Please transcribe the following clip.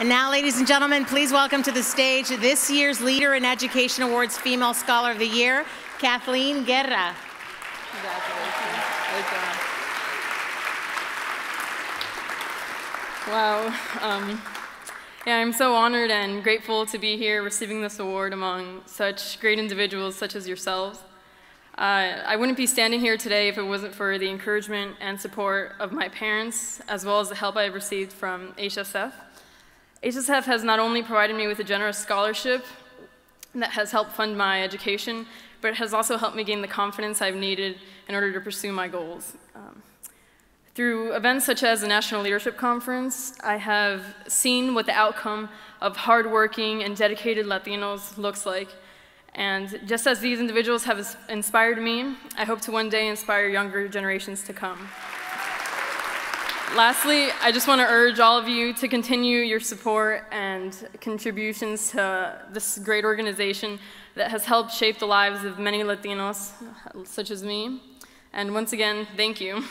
And now, ladies and gentlemen, please welcome to the stage this year's Leader in Education Awards Female Scholar of the Year, Kathleen Guerra. Congratulations. Wow. Um, yeah, I'm so honored and grateful to be here receiving this award among such great individuals such as yourselves. Uh, I wouldn't be standing here today if it wasn't for the encouragement and support of my parents, as well as the help I've received from HSF. HSF has not only provided me with a generous scholarship that has helped fund my education, but it has also helped me gain the confidence I've needed in order to pursue my goals. Um, through events such as the National Leadership Conference, I have seen what the outcome of hardworking and dedicated Latinos looks like. And just as these individuals have inspired me, I hope to one day inspire younger generations to come. Lastly, I just want to urge all of you to continue your support and contributions to this great organization that has helped shape the lives of many Latinos, such as me. And once again, thank you.